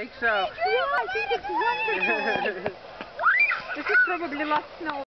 think so. Yeah, I think it's wonderful. this is probably last snow